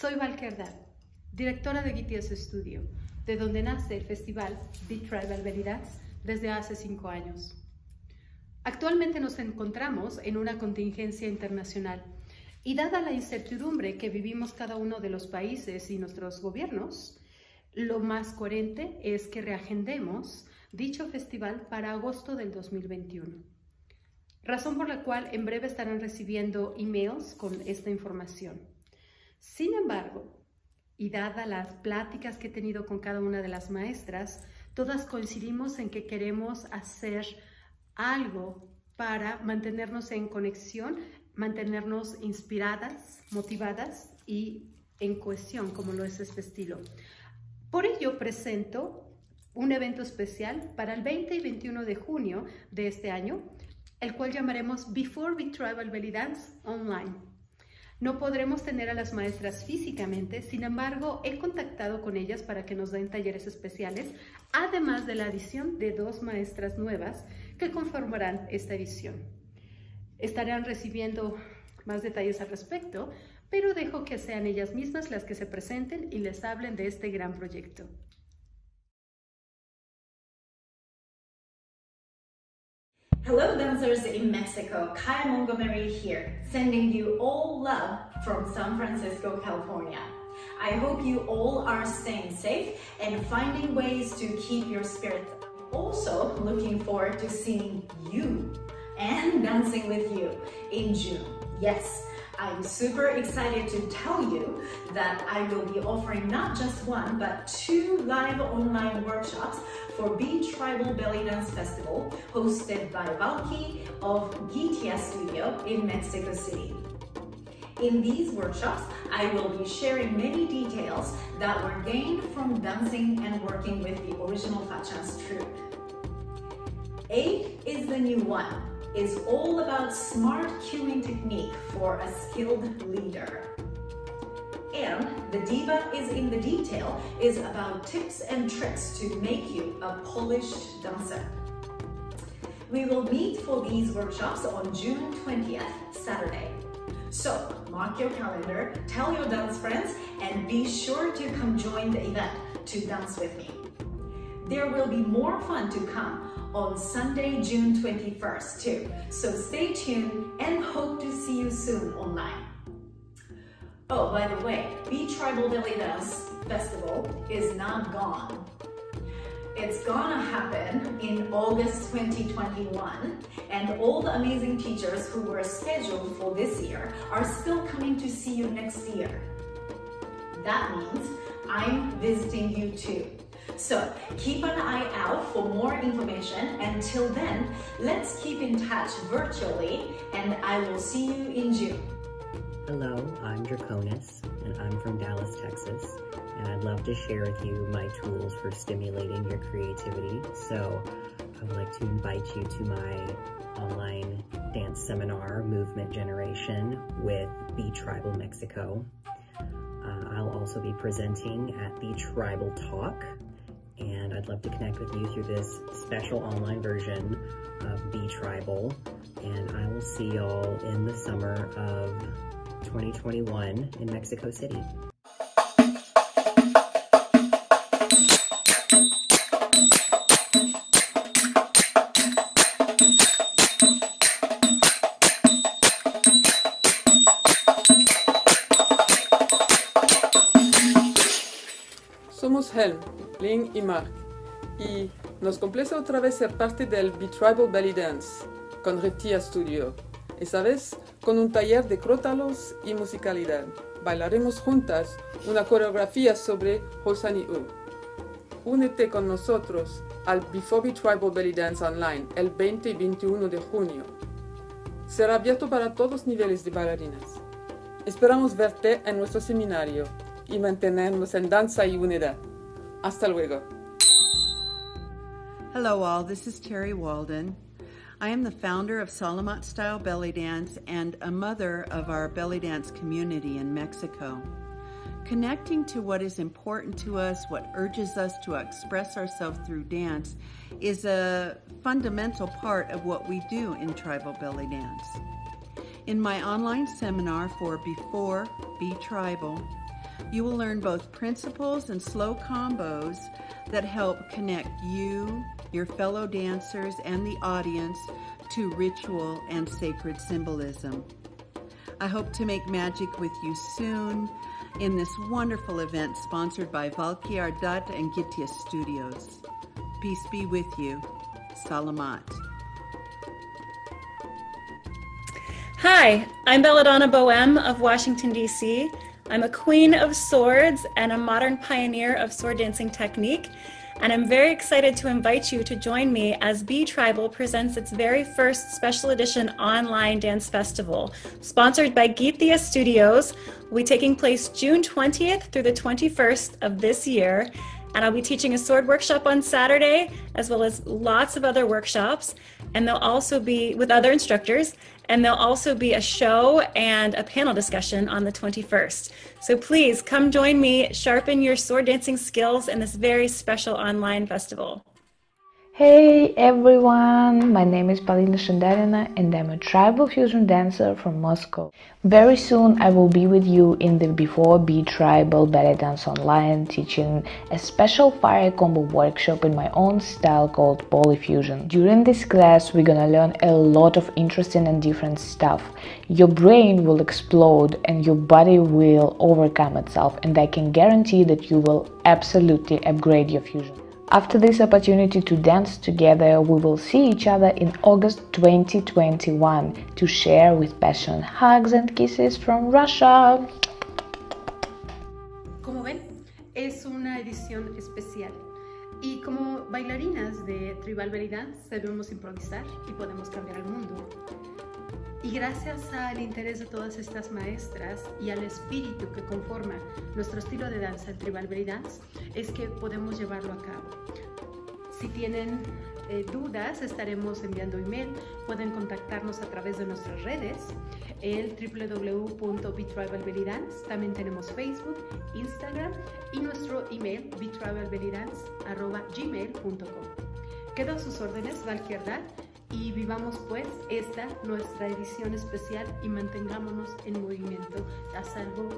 Soy Val directora de GTS Studio, de donde nace el festival Beat Tribal Dance desde hace cinco años. Actualmente nos encontramos en una contingencia internacional y dada la incertidumbre que vivimos cada uno de los países y nuestros gobiernos, lo más coherente es que reagendemos dicho festival para agosto del 2021. Razón por la cual en breve estarán recibiendo emails con esta información. Sin embargo, y dada las pláticas que he tenido con cada una de las maestras, todas coincidimos en que queremos hacer algo para mantenernos en conexión, mantenernos inspiradas, motivadas y en cohesión, como lo es este estilo. Por ello presento un evento especial para el 20 y 21 de junio de este año, el cual llamaremos Before We Travel Belly Dance Online. No podremos tener a las maestras físicamente, sin embargo, he contactado con ellas para que nos den talleres especiales, además de la adición de dos maestras nuevas que conformarán esta edición. Estarán recibiendo más detalles al respecto, pero dejo que sean ellas mismas las que se presenten y les hablen de este gran proyecto. Mexico, Kae Montgomery here, sending you all love from San Francisco, California. I hope you all are staying safe and finding ways to keep your spirits. Also looking forward to seeing you and dancing with you in June. Yes, I'm super excited to tell you that I will be offering not just one, but two live online workshops for Be Tribal Belly Dance Festival, hosted by Valky of Gitia Studio in Mexico City. In these workshops, I will be sharing many details that were gained from dancing and working with the original Fat Chance troupe. Eight is the new one is all about smart cueing technique for a skilled leader. And the diva is in the detail is about tips and tricks to make you a polished dancer. We will meet for these workshops on June 20th, Saturday. So mark your calendar, tell your dance friends, and be sure to come join the event to dance with me. There will be more fun to come on Sunday, June 21st too. So stay tuned and hope to see you soon online. Oh, by the way, Be Tribal Belly Dance Festival is not gone. It's gonna happen in August 2021 and all the amazing teachers who were scheduled for this year are still coming to see you next year. That means I'm visiting you too. So keep an eye out for more information. Until then, let's keep in touch virtually and I will see you in June. Hello, I'm Draconis and I'm from Dallas, Texas. And I'd love to share with you my tools for stimulating your creativity. So I would like to invite you to my online dance seminar, Movement Generation, with Be Tribal Mexico. Uh, I'll also be presenting at the Tribal Talk I'd love to connect with you through this special online version of Be Tribal. And I will see y'all in the summer of 2021 in Mexico City. Somos Helm, Ling y Mark, y nos complace otra vez ser parte del B-Tribal Belly Dance con Retia Studio, esa vez con un taller de crótalos y musicalidad. Bailaremos juntas una coreografía sobre Hosani U. Únete con nosotros al Before B-Tribal Belly Dance Online el 20 y 21 de junio. Será abierto para todos niveles de bailarinas. Esperamos verte en nuestro seminario y mantenernos en danza y unidad. Hasta luego. Hello all, this is Terry Walden. I am the founder of Salamat Style Belly Dance and a mother of our belly dance community in Mexico. Connecting to what is important to us, what urges us to express ourselves through dance, is a fundamental part of what we do in tribal belly dance. In my online seminar for Before Be Tribal, You will learn both principles and slow combos that help connect you, your fellow dancers, and the audience to ritual and sacred symbolism. I hope to make magic with you soon in this wonderful event sponsored by Valkyar Dutt and Gitya Studios. Peace be with you. Salamat. Hi, I'm Belladonna Bohem of Washington, D.C. I'm a queen of swords and a modern pioneer of sword dancing technique. And I'm very excited to invite you to join me as Be Tribal presents its very first special edition online dance festival, sponsored by Githya Studios. Will be taking place June 20th through the 21st of this year. And I'll be teaching a sword workshop on Saturday, as well as lots of other workshops. And they'll also be with other instructors. And there'll also be a show and a panel discussion on the 21st. So please come join me, sharpen your sword dancing skills in this very special online festival. Hey everyone, my name is Polina Shandarina and I'm a tribal fusion dancer from Moscow. Very soon I will be with you in the Before Be Tribal Belly Dance Online teaching a special fire combo workshop in my own style called Polyfusion. During this class we're gonna learn a lot of interesting and different stuff. Your brain will explode and your body will overcome itself and I can guarantee that you will absolutely upgrade your fusion. After this opportunity to dance together, we will see each other in August 2021 to share with passion hugs and kisses from Russia. Como ven, es una edición especial. Y como bailarinas de Tribal Dance debemos improvisar y podemos cambiar el mundo. Y gracias al interés de todas estas maestras y al espíritu que conforma nuestro estilo de danza, el Tribal Dance, es que podemos llevarlo a cabo. Si tienen eh, dudas, estaremos enviando email. Pueden contactarnos a través de nuestras redes, el www.betribalbellydance. También tenemos Facebook, Instagram y nuestro email betribalbellydance.gmail.com. Quedo a sus órdenes, Valkyardad, y vivamos pues esta nuestra edición especial y mantengámonos en movimiento a salvo